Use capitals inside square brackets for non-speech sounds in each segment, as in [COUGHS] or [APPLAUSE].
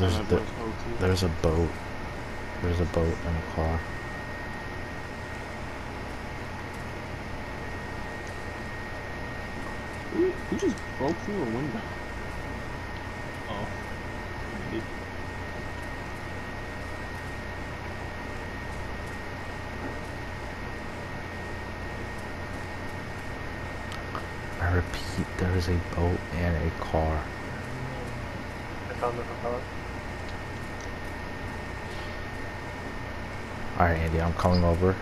there's my the, there's a boat. There's a boat and a car. Who, who just broke through a window? Oh. Maybe. I repeat, there is a boat and a car. I found the propeller. Alright, Andy, I'm coming over.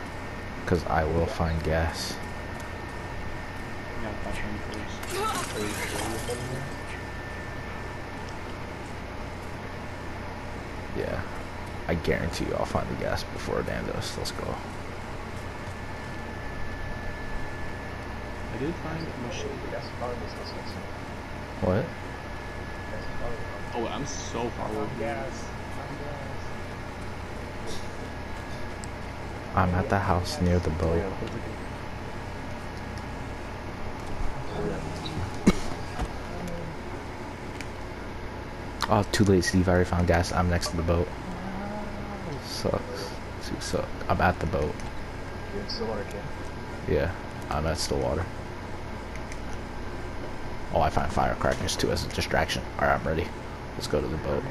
Because I will find gas. I gotta touch him first. Are you sure you're putting there? Yeah. I guarantee you I'll find the gas before Dan does. Let's go. I did find a machine. Yes, probably was listening to What? Oh, I'm so far away. from Yes. I'm at the house near the boat. [COUGHS] Oh, too late, Steve. I already found gas. I'm next to the boat. Sucks. Dude, suck. I'm at the boat. Yeah, I'm at Stillwater. Oh, I find firecrackers too as a distraction. Alright, I'm ready. Let's go to the boat.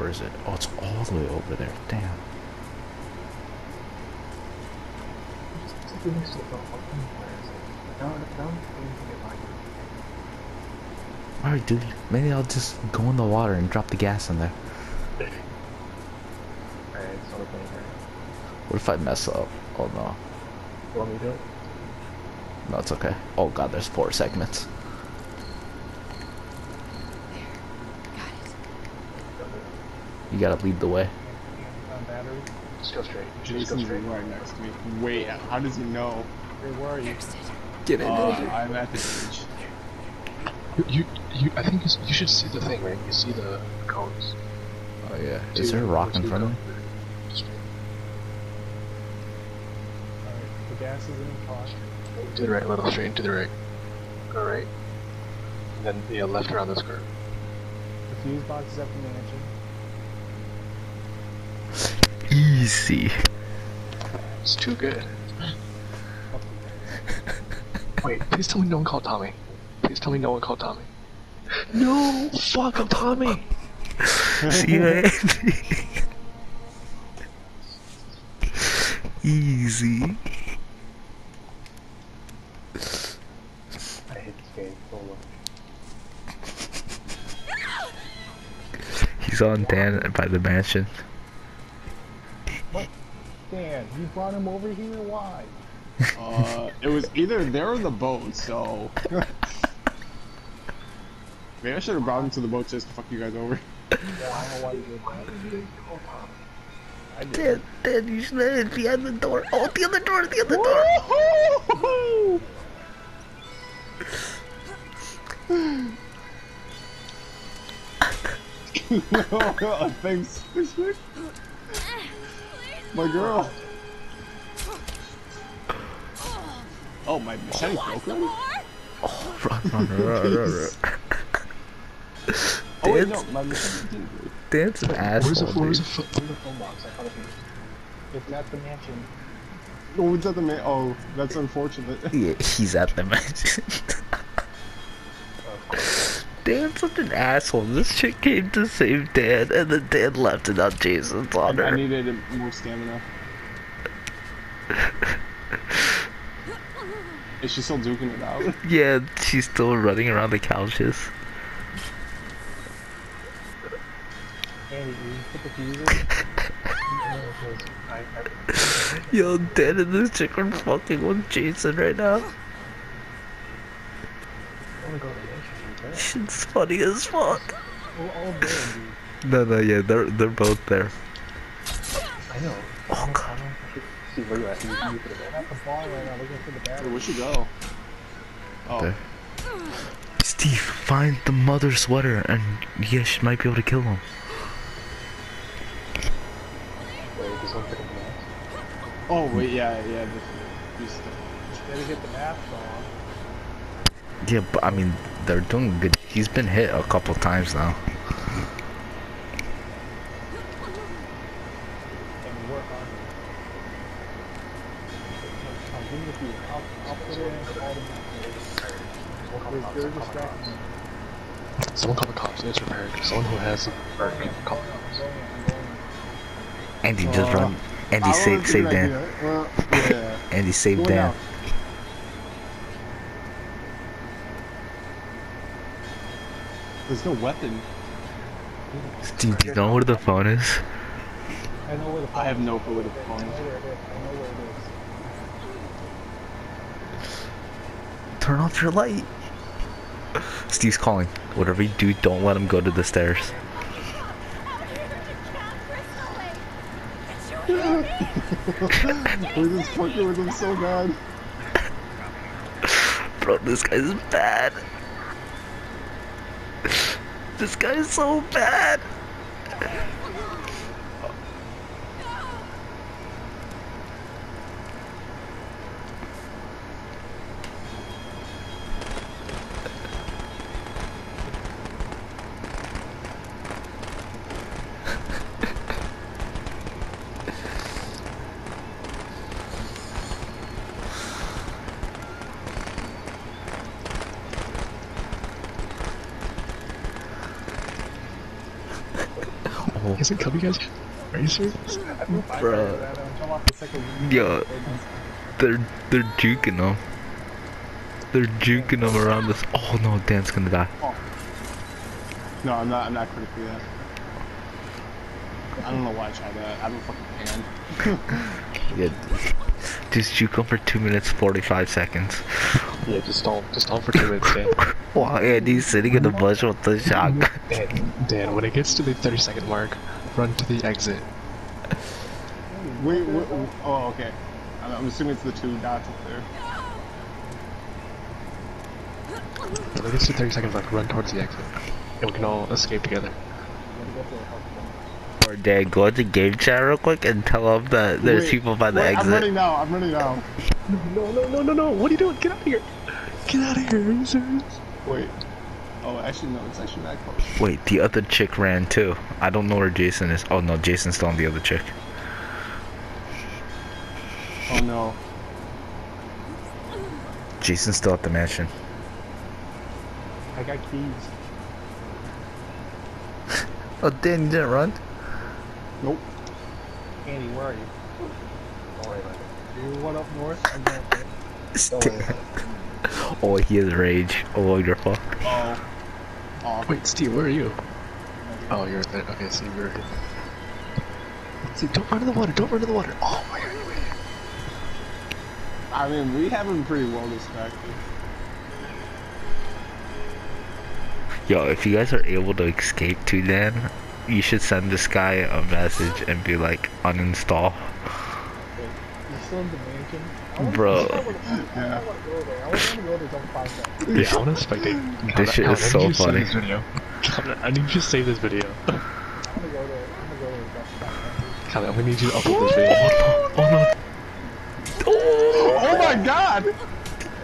Where is it? Oh, it's all the way over there. Damn. Just be next to the boat. What kind of fire is it? No, no, don't even Alright, dude. Maybe I'll just go in the water and drop the gas in there. Alright, so okay, here. What if I mess up? Oh no. You want me to do it? No, it's okay. Oh god, there's four segments. Got it. You gotta lead the way. on battery. Just go straight. Just go Jason's straight. right next to me. Wait, how does he know? Hey, where are you? Fixed it. Get Uh, I'm at the beach. You, you, you, I think you, you should see the thing, right? You see the cones. Oh yeah. Is there a rock in front of me? Alright, the gas is in the car. To the right, a little straight, to the right. Go right. And then, yeah, left around this curve. The fuse box is at the mansion. Easy. It's too good. Wait, please tell me no one called Tommy. Please tell me no one called Tommy. No! Fuck, I'm Tommy! See you, Andy. Easy. I hate this game so much. He's on Dan by the mansion. Brought him over here? Why? Uh, it was either there or the boat, so. Maybe I should have brought him to the boat just to fuck you guys over. Yeah, I don't know why you did that. I did. Dan, Dan, you should let it behind the door. Oh, the other door, the other door. oh, [LAUGHS] thanks. Thanks, [LAUGHS] My girl. Oh, my machete broke already? Run, run, run, run, run. Oh, wait, Dan's, no, my machete didn't break. Dan's an Where's the, asshole, where's the, dude. where's the phone box? I found it here. It's at the mansion. Oh, it's at the man. Oh, that's unfortunate. [LAUGHS] Yeah, he's at the mansion. [LAUGHS] Dan's such an asshole. This chick came to save Dan, and then Dan left it on Jason's I, I needed more stamina. [LAUGHS] Is she still duking it out? [LAUGHS] Yeah, she's still running around the couches. Andy, you put the in? [LAUGHS] I, I, Yo, Dan and this chick are fucking with Jason right now. Oh I wanna go to the mansion, right? Shit's funny as fuck. We're all dead, dude. No, no, yeah, they're they're both there. I know. Oh god. See where you at? You, you put it I'm at the bar right now looking for the battery. where'd she go? Oh, There. Steve, find the mother sweater, and yeah, she might be able to kill him. Wait, this one the oh wait, yeah, yeah. The, these- Better get the maps on. Yeah, but I mean, they're doing good. He's been hit a couple times now. and work on it. I'll with you. I'll, I'll put it in all the matches. They're, they're distracting me. Someone call the cops. It's repaired. Someone who has a bird can call the I'm cops. going, I'm going. Andy, just Uh, run. Andy, I save, don't save Dan. Well, yeah. Andy, save Going Dan. out. There's no weapon. Steve, do you know where the phone is? I know where the I have phone no is. clue where the I phone know is. where it is. I know where it is. Turn off your light. Steve's calling. Whatever you do, don't let him go to the stairs. [LAUGHS] We're just fucking with him so bad. Bro, this guy's bad. This guy's so bad. He hasn't killed you guys? Are you serious? bro. Jump off the second window. Yo, they're they're juking them. They're juking them around this. Oh no, Dan's gonna die. No, I'm not. I'm not critically that. I don't know why I tried that. I don't fucking pan. [LAUGHS] Yeah. Just juke him for two minutes forty-five seconds. Yeah, just don't, just don't for two minutes, [LAUGHS] Dan. While Andy's sitting in the bush with the shotgun. Dan, Dan, when it gets to the 30 second mark, run to the exit. Wait, wait, oh, okay. I'm, I'm assuming it's the two dots up there. When it gets to 30 second mark, run towards the exit. And we can all escape together. Or Dan, go into game chat real quick and tell them that there's Wait, people by the wait, I'm running now. I'm running now. No, no, no, no, no, what are you doing? Get out of here! Get out of here, are you serious? Wait. Oh, actually, no. It's actually close. Wait, the other chick ran too. I don't know where Jason is. Oh no, Jason's still on the other chick. Oh no. Jason's still at the mansion. I got keys. [LAUGHS] Oh, Dan, you didn't run? Nope. Andy, where are you? Don't worry about it. You one up north? I'm going there. [LAUGHS] Don't worry about it. [LAUGHS] oh, he has rage. Oh, you're fucked. Oh. Oh. Wait, Steve, where are you? Oh, you're there. Okay, so you're. Steve, don't run to the water, don't run to the water. Oh my god, you idiot. I mean, we have him pretty well distracted. Yo, if you guys are able to escape to then, you should send this guy a message and be like, uninstall. You're still in the mansion? I wanna- Bro. I wanna- Yeah. go there. I wanna go there. Don't find that. Yeah, I wanna spectate. This shit is so [LAUGHS] I need you to save funny. This video. I need you to save this [LAUGHS] video. I'm gonna go there. I'm gonna go there. Don't find that. Calvin, I'm gonna need you to upload this video. Oh no. Oh my god!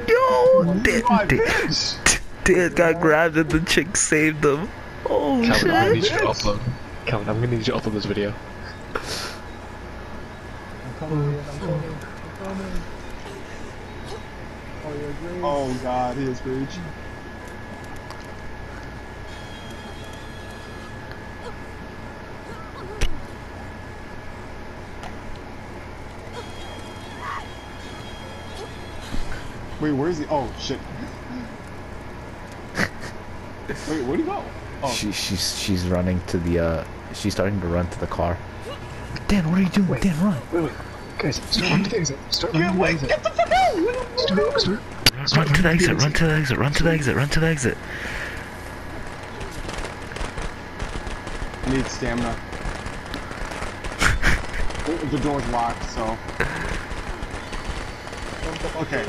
Yo, My Dan, Dan, got grabbed and the chick saved him. Oh Calvin, I'm gonna need you to upload. Calvin, I'm gonna need you to upload this video. I'm coming in. I'm coming. I'm coming. Oh, you're great. Oh god, he is rage. Wait, where is he? Oh shit. [LAUGHS] Wait, where'd he go? Oh, She, she's she's running to the uh she's starting to run to the car. Dan, what are you doing? Wait. Dan, run. Wait, wait. Guys, start running to the exit. Start running to the exit. get the fuck out! Start, start. Run to the exit, run to the exit, run to the exit, run to the exit. I need stamina. the, [LAUGHS] the door's locked, so. Okay.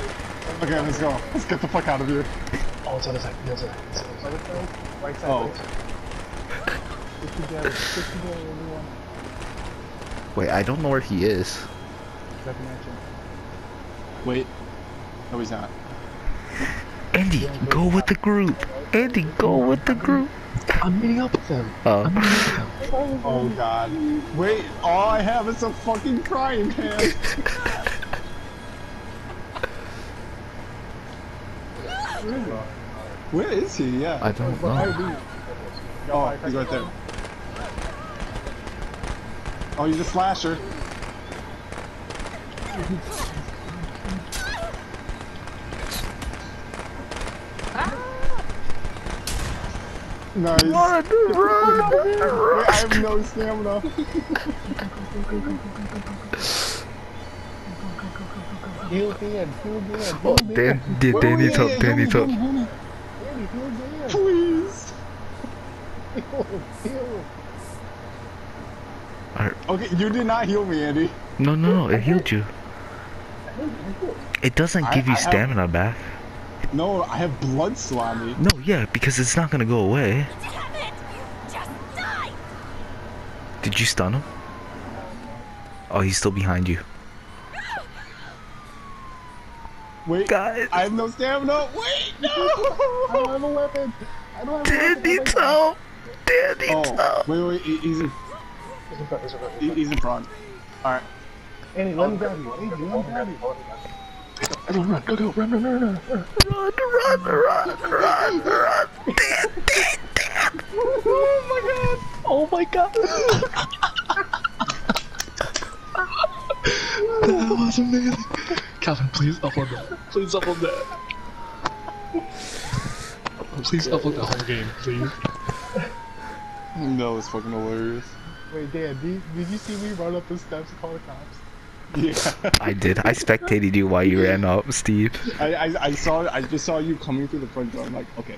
Okay, let's go. Let's get the fuck out of here. Oh, it's on the side. The other. It's on the side. Right side. Oh. Right side. Stick together. Stick together, everyone. Wait, I don't know where he is. Second mansion. Wait. No, he's not. Andy, go with the group. Andy, go with the group. I'm meeting up with them. Oh. I'm up with them. Oh god. Wait, all I have is a fucking frying pan. [LAUGHS] Where is he? Yeah. I don't know. do. Oh, he's right there. Oh, he's a slasher. Nice. Run, run, Wait, I have no stamina. Heal Dan, heal Dan, Oh, heal Dan, Dan. Dan, Wait, Dan wait, needs yeah, help, yeah, Dan help me, needs help help. me, help me. Danny, heal Dan. Please. Heal, heal. Okay, you did not heal me, Andy. No, no, no, it healed you. It doesn't I- give you I have- stamina back. No, I have blood still. No, yeah, because it's not gonna go away. Damn it! Just die! Did you stun him? Oh, he's still behind you. [GASPS] Wait, Guys, I have no stamina. Wait, no. [LAUGHS] I don't have a weapon. I don't have a weapon. needs help. Dan needs Oh, help. Oh, wait, wait, he- he's in, front, he's in front, he- he's in front. All right. Andy, let me grab you. Andy, let me grab you. Everyone run, go, go, run, run, run, run, run. Run, run, run, run, run. Dan, Dan, Dan. Oh my god! that was amazing. Calvin, please upload that. Please upload that. Please upload the whole game, please. That was fucking hilarious. Wait, Dan, did, did you see me run up the steps and call the cops? Yeah. [LAUGHS] I did. I spectated you while you ran up, Steve. I, I I saw I just saw you coming through the front door. I'm like, okay,